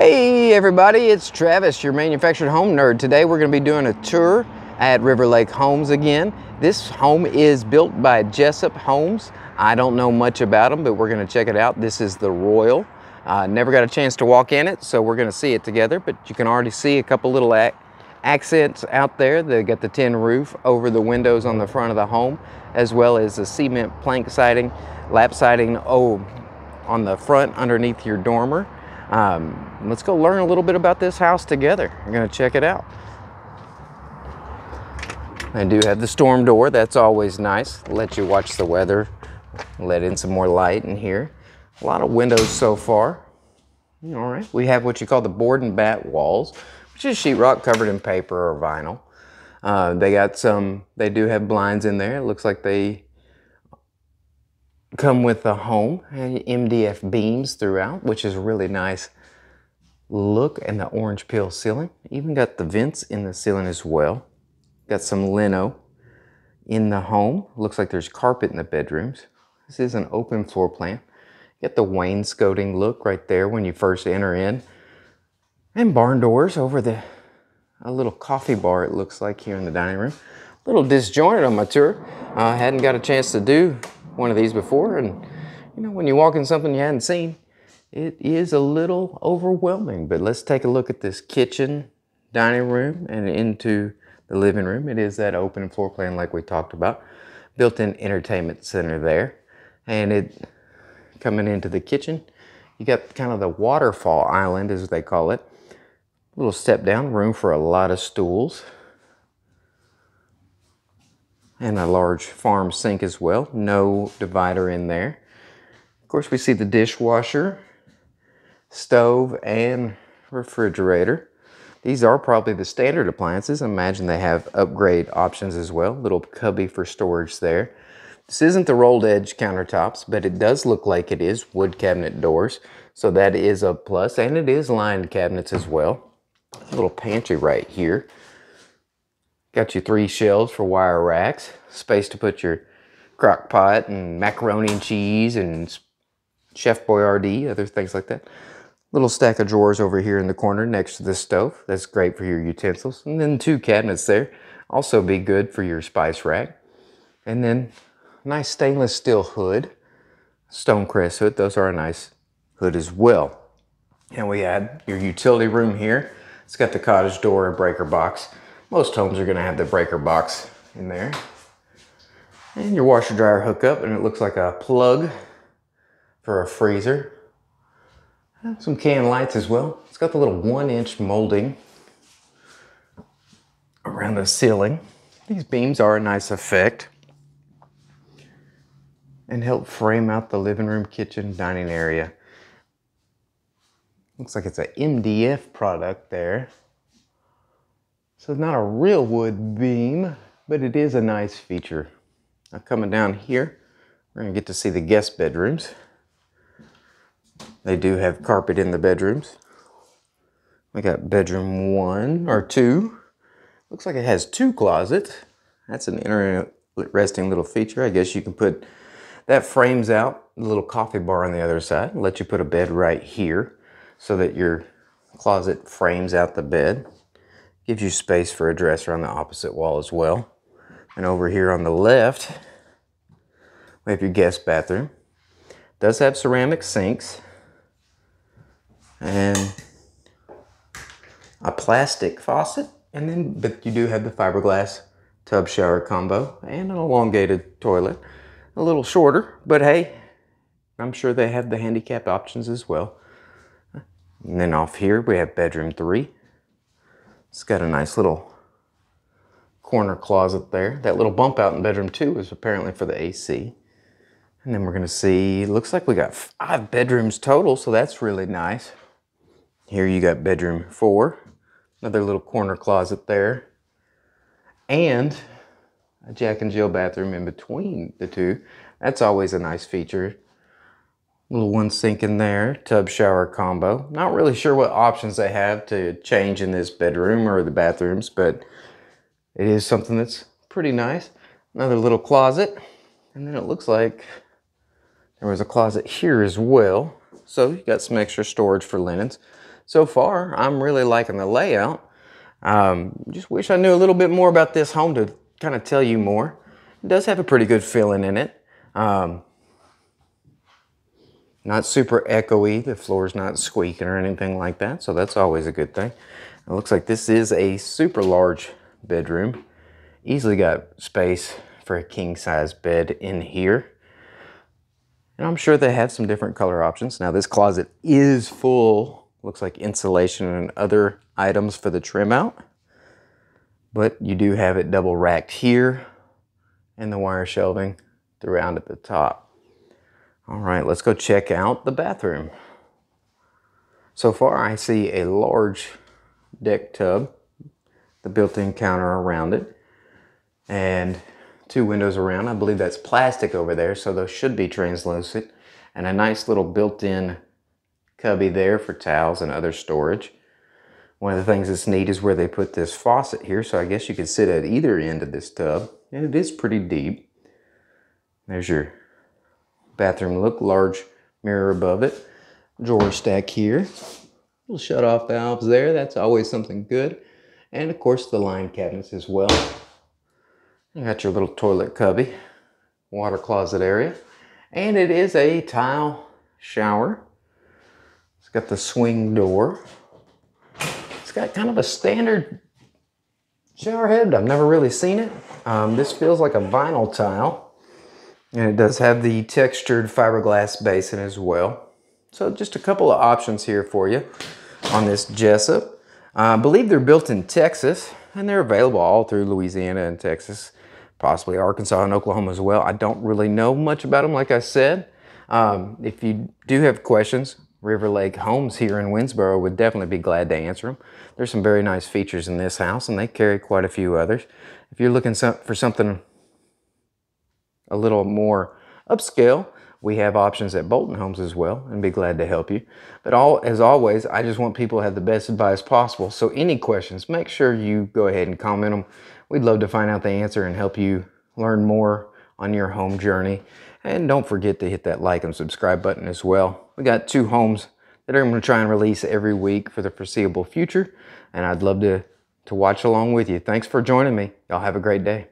Hey everybody, it's Travis, your manufactured home nerd. Today we're going to be doing a tour at River Lake Homes again. This home is built by Jessup Homes. I don't know much about them, but we're going to check it out. This is the Royal. Uh, never got a chance to walk in it, so we're going to see it together, but you can already see a couple little ac accents out there. They got the tin roof over the windows on the front of the home, as well as the cement plank siding, lap siding oh, on the front underneath your dormer. Um, let's go learn a little bit about this house together. We're gonna check it out. I do have the storm door, that's always nice. Let you watch the weather, let in some more light in here. A lot of windows so far. All right, we have what you call the board and bat walls, which is sheetrock covered in paper or vinyl. Uh, they got some, they do have blinds in there. It looks like they come with a home and MDF beams throughout, which is really nice look and the orange peel ceiling. Even got the vents in the ceiling as well. Got some lino in the home. Looks like there's carpet in the bedrooms. This is an open floor plan. Get the wainscoting look right there when you first enter in. And barn doors over the a little coffee bar it looks like here in the dining room. A little disjointed on my tour. I uh, hadn't got a chance to do one of these before and you know when you walk in something you hadn't seen it is a little overwhelming. But let's take a look at this kitchen dining room and into the living room. It is that open floor plan like we talked about. Built-in entertainment center there. And it coming into the kitchen you got kind of the waterfall island as they call it. A little step down room for a lot of stools and a large farm sink as well. No divider in there. Of course, we see the dishwasher, stove, and refrigerator. These are probably the standard appliances. I Imagine they have upgrade options as well. Little cubby for storage there. This isn't the rolled edge countertops, but it does look like it is wood cabinet doors. So that is a plus, and it is lined cabinets as well. A little pantry right here. Got your three shelves for wire racks, space to put your crock pot and macaroni and cheese and Chef Boyardee, other things like that. Little stack of drawers over here in the corner next to the stove. That's great for your utensils. And then two cabinets there. Also be good for your spice rack. And then nice stainless steel hood. Stonecrest hood. Those are a nice hood as well. And we add your utility room here. It's got the cottage door and breaker box. Most homes are gonna have the breaker box in there. And your washer dryer hookup, and it looks like a plug for a freezer. Uh, some can lights as well. It's got the little one inch molding around the ceiling. These beams are a nice effect and help frame out the living room, kitchen, dining area. Looks like it's an MDF product there. So it's not a real wood beam, but it is a nice feature. Now coming down here, we're gonna get to see the guest bedrooms. They do have carpet in the bedrooms. We got bedroom one or two. Looks like it has two closets. That's an interesting little feature. I guess you can put, that frames out the little coffee bar on the other side. Let you put a bed right here so that your closet frames out the bed. Gives you space for a dresser on the opposite wall as well. And over here on the left, we have your guest bathroom. Does have ceramic sinks and a plastic faucet. And then, but you do have the fiberglass tub shower combo and an elongated toilet. A little shorter, but hey, I'm sure they have the handicap options as well. And then off here, we have bedroom three. It's got a nice little corner closet there. That little bump out in bedroom two is apparently for the AC. And then we're gonna see, looks like we got five bedrooms total, so that's really nice. Here you got bedroom four, another little corner closet there, and a Jack and Jill bathroom in between the two. That's always a nice feature. Little one sink in there, tub shower combo. Not really sure what options they have to change in this bedroom or the bathrooms, but it is something that's pretty nice. Another little closet. And then it looks like there was a closet here as well. So you got some extra storage for linens. so far, I'm really liking the layout. Um, just wish I knew a little bit more about this home to kind of tell you more. It does have a pretty good feeling in it. Um, not super echoey. The floor's not squeaking or anything like that, so that's always a good thing. It looks like this is a super large bedroom. Easily got space for a king size bed in here. And I'm sure they have some different color options. Now this closet is full, looks like insulation and other items for the trim out. But you do have it double racked here and the wire shelving throughout at the top. All right, let's go check out the bathroom. So far I see a large deck tub, the built-in counter around it, and two windows around. I believe that's plastic over there, so those should be translucent. And a nice little built-in cubby there for towels and other storage. One of the things that's neat is where they put this faucet here, so I guess you could sit at either end of this tub. And it is pretty deep. There's your bathroom look, large mirror above it. Drawer stack here. Little shut off valves there, that's always something good. And of course the line cabinets as well. You got your little toilet cubby, water closet area. And it is a tile shower. It's got the swing door. It's got kind of a standard shower head. I've never really seen it. Um, this feels like a vinyl tile. And it does have the textured fiberglass basin as well. So just a couple of options here for you on this Jessup. I believe they're built in Texas and they're available all through Louisiana and Texas possibly Arkansas and Oklahoma as well. I don't really know much about them, like I said. Um, if you do have questions, River Lake Homes here in Winnsboro would definitely be glad to answer them. There's some very nice features in this house, and they carry quite a few others. If you're looking for something a little more upscale, we have options at Bolton Homes as well, and be glad to help you. But all as always, I just want people to have the best advice possible. So any questions, make sure you go ahead and comment them. We'd love to find out the answer and help you learn more on your home journey. And don't forget to hit that like and subscribe button as well. We got two homes that I'm going to try and release every week for the foreseeable future. And I'd love to, to watch along with you. Thanks for joining me. Y'all have a great day.